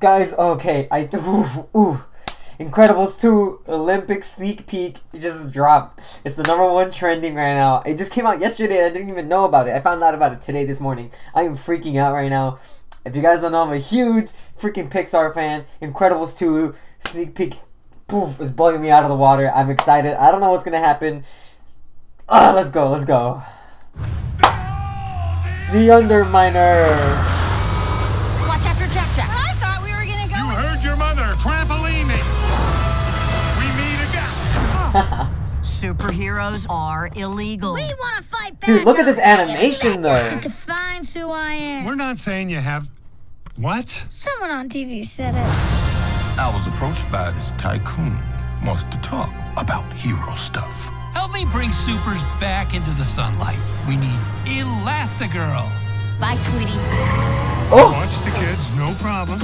Guys, okay, I ooh, ooh. Incredibles 2 Olympic sneak peek it just dropped. It's the number one trending right now. It just came out yesterday I didn't even know about it. I found out about it today this morning. I am freaking out right now. If you guys don't know, I'm a huge freaking Pixar fan. Incredibles 2 sneak peek poof is blowing me out of the water. I'm excited. I don't know what's gonna happen. Ah, let's go, let's go. The Underminer. Superheroes are illegal. We want to fight back. Dude, look at this animation though. It defines who I am. We're not saying you have. What? Someone on TV said it. I was approached by this tycoon. Wants to talk about hero stuff. Help me bring supers back into the sunlight. We need Elastigirl. Bye, sweetie. Oh, Watch the kids, no problem.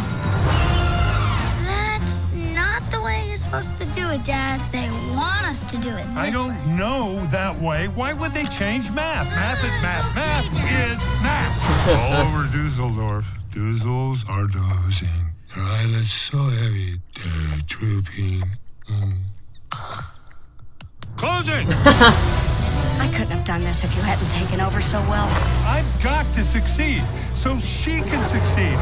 Supposed to do it, Dad. They want us to do it this I don't way. know that way. Why would they change math? Math is math. Math is math. All over Dusseldorf. Duzzles are dozing. Their eyelids so heavy, they're drooping. Mm. Closing! I couldn't have done this if you hadn't taken over so well. I've got to succeed so she can succeed.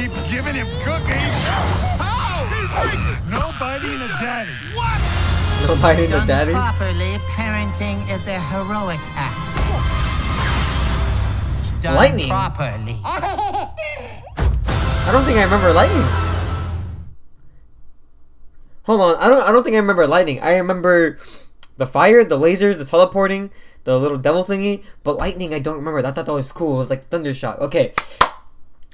Keep giving him cookies. Oh, he's freaky. No biting a daddy. nobody in the Done daddy. properly, parenting is a heroic act. Done Lightning. properly. I don't think I remember lightning. Hold on, I don't. I don't think I remember lightning. I remember the fire, the lasers, the teleporting, the little devil thingy. But lightning, I don't remember. I thought that was cool. It was like thunder shock. Okay,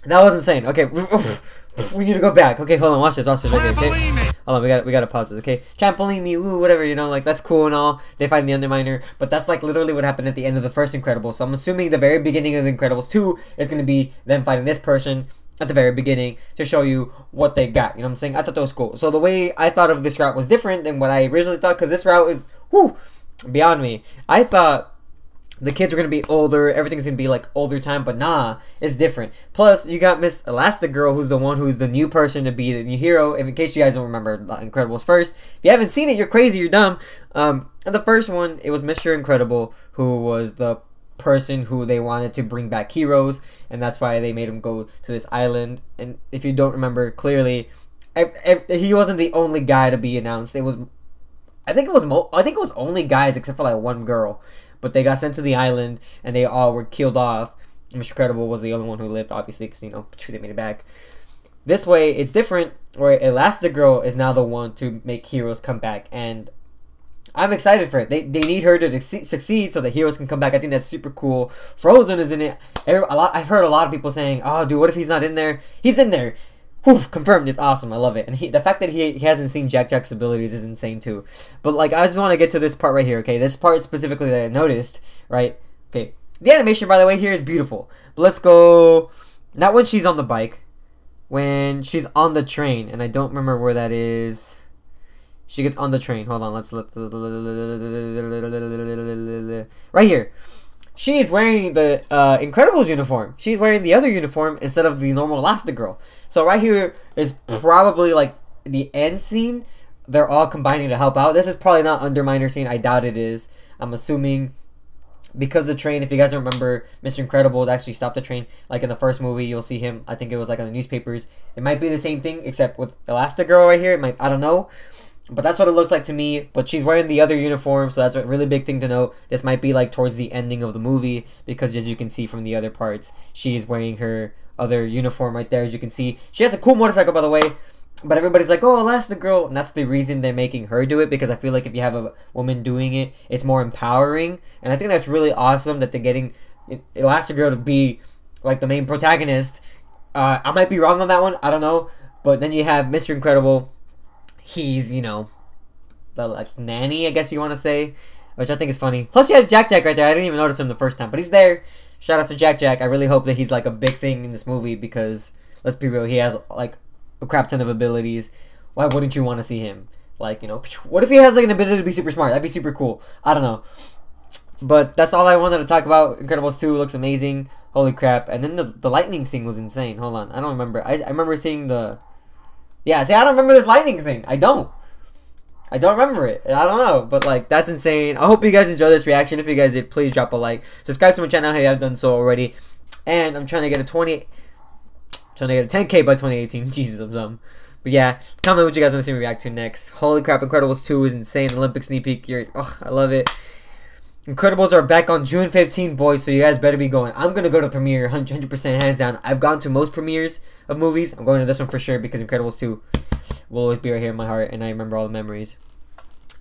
that was insane. Okay, we need to go back. Okay, hold on. Watch this. Watch this. Okay, okay. Hold on, we got we got to pause this. Okay, trampoline me, woo, whatever. You know, like that's cool and all. They find the Underminer, but that's like literally what happened at the end of the first Incredibles. So I'm assuming the very beginning of the Incredibles two is gonna be them fighting this person at the very beginning to show you what they got. You know what I'm saying? I thought that was cool. So the way I thought of this route was different than what I originally thought because this route is whoo beyond me. I thought the kids are gonna be older, everything's gonna be like older time, but nah, it's different. Plus, you got Miss Elastigirl, who's the one who's the new person to be the new hero. And in case you guys don't remember Incredibles first, if you haven't seen it, you're crazy, you're dumb. Um, and the first one, it was Mr. Incredible, who was the person who they wanted to bring back heroes, and that's why they made him go to this island. And if you don't remember clearly, ev- ev- he wasn't the only guy to be announced. It was I think it was mo- I think it was only guys except for like one girl, but they got sent to the island and they all were killed off. Mr. Credible was the only one who lived, obviously, because you know they made it back. This way, it's different. Where Elastigirl is now the one to make heroes come back, and I'm excited for it. They, they need her to succeed, so the heroes can come back. I think that's super cool. Frozone is in it. Lot. I've heard a lot of people saying, "Oh, dude, what if he's not in there?" He's in there. Whew, confirmed. It's awesome. I love it. And he, the fact that he, he hasn't seen Jack Jack's abilities is insane too. But like, I just want to get to this part right here. Okay, this part specifically that I noticed. Right. Okay. The animation, by the way, here is beautiful. But let's go. Not when she's on the bike. When she's on the train, and I don't remember where that is. She gets on the train. Hold on. Let's let right here. She is wearing the uh, Incredibles uniform. She's wearing the other uniform instead of the normal Elastigirl. So right here is probably like the end scene. They're all combining to help out. This is probably not Underminer scene. I doubt it is. I'm assuming because the train, if you guys remember, Mr. Incredible actually stopped the train. Like in the first movie, you'll see him. I think it was like on the newspapers. It might be the same thing, except with Elastigirl right here. It might. I don't know. But that's what it looks like to me. But she's wearing the other uniform, so that's a really big thing to note. This might be like towards the ending of the movie because, as you can see from the other parts, she is wearing her other uniform right there. As you can see, she has a cool motorcycle, by the way. But everybody's like, "Oh, Elastigirl," and that's the reason they're making her do it because I feel like if you have a woman doing it, it's more empowering. And I think that's really awesome that they're getting Elastigirl to be like the main protagonist. Uh, I might be wrong on that one. I don't know. But then you have Mr. Incredible he's you know the like nanny I guess you want to say, which I think is funny. Plus you have Jack Jack right there. I didn't even notice him the first time, but he's there. Shout out to Jack Jack. I really hope that he's like a big thing in this movie because let's be real, he has like a crap ton of abilities. Why wouldn't you want to see him? Like you know, what if he has like an ability to be super smart? That'd be super cool. I don't know. but that's all I wanted to talk about. Incredibles 2 looks amazing. Holy crap. And then the, the lightning scene was insane. Hold on. I don't remember. I, I remember seeing the... Yeah, see, I don't remember this lightning thing. I don't. I don't remember it. I don't know. But, like, that's insane. I hope you guys enjoyed this reaction. If you guys did, please drop a like. Subscribe to my channel if you haven't done so already. And I'm trying to get a 20... Trying to get a 10k by 2018. Jesus, I'm dumb. But yeah, comment what you guys want to see me react to next. Holy crap, Incredibles 2 is insane. Olympic sneak peek. You're, I love it. Incredibles are back on June 15, boys, so you guys better be going. I'm going to go to premiere 100% hands down. I've gone to most premieres of movies. I'm going to this one for sure because Incredibles 2 will always be right here in my heart and I remember all the memories.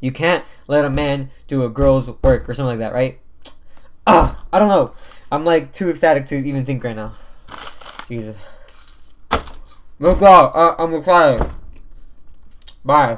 You can't let a man do a girl's work or something like that, right? Ah, I don't know. I'm like too ecstatic to even think right now. Jesus. Go. Uh, I'm excited. Bye.